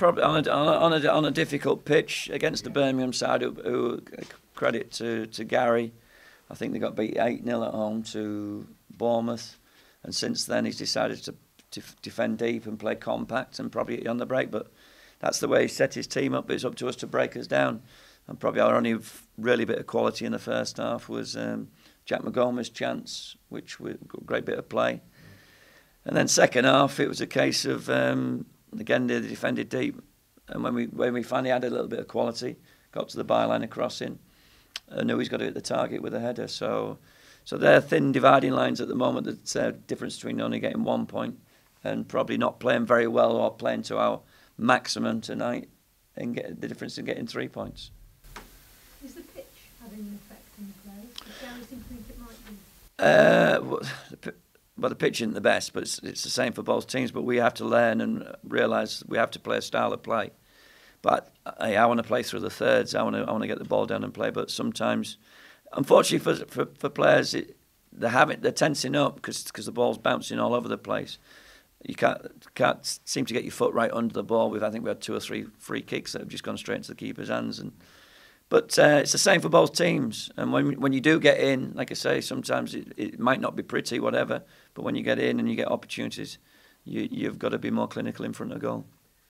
probably on a, on a, on a difficult pitch against the Birmingham side, who, who credit to, to Gary. I think they got beat 8 0 at home to Bournemouth. And since then, he's decided to, defend deep and play compact and probably on the break. But that's the way he set his team up. But it's up to us to break us down. And probably our only really bit of quality in the first half was um, Jacques Maghoma's chance, which was a great bit of play. And then second half, it was a case of um, again they defended deep, and when we when we finally had a little bit of quality, got to the byline and crossing, I knew he's got to hit the target with a header. So, so they're thin dividing lines at the moment. That's a difference between only getting one point and probably not playing very well or playing to our maximum tonight, and get the difference in getting three points. Is the pitch having an effect on the players? Does Gary think it might be? Uh, well, well, the pitch isn't the best, but it's, it's the same for both teams. But we have to learn and realise we have to play a style of play. But uh, hey, I want to play through the thirds. I want to I want to get the ball down and play. But sometimes, unfortunately for for, for players, it, they're having they're tensing up because because the ball's bouncing all over the place. You can't can't seem to get your foot right under the ball. We've I think we had two or three free kicks that have just gone straight into the keeper's hands and. But uh, it's the same for both teams. And when when you do get in, like I say, sometimes it, it might not be pretty, whatever. But when you get in and you get opportunities, you, you've got to be more clinical in front of goal.